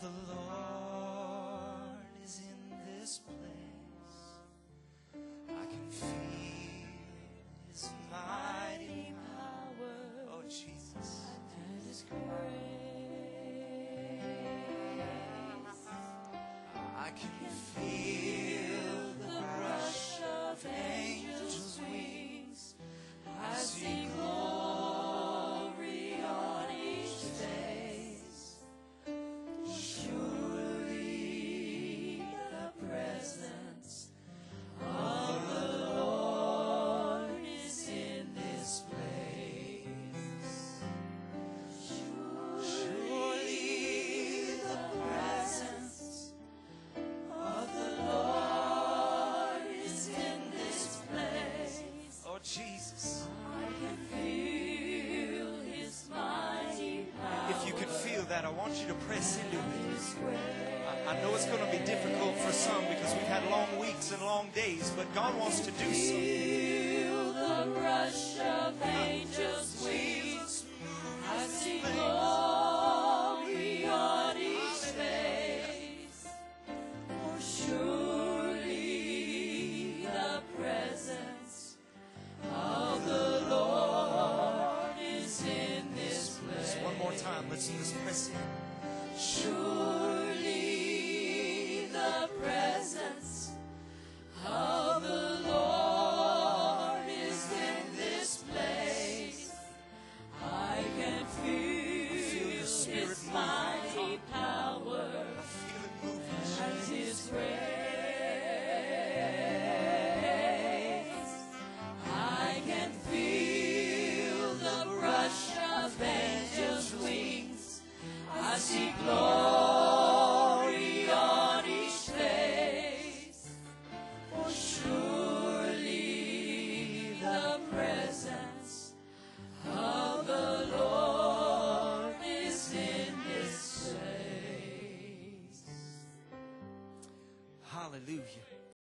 the Lord is in this place. I can feel His mighty power. Oh, Jesus. and His grace. I can feel that, I want you to press into it. I, I know it's going to be difficult for some because we've had long weeks and long days, but God wants to do something. Time, let's press in. Surely the presence of the Lord is in. Hallelujah.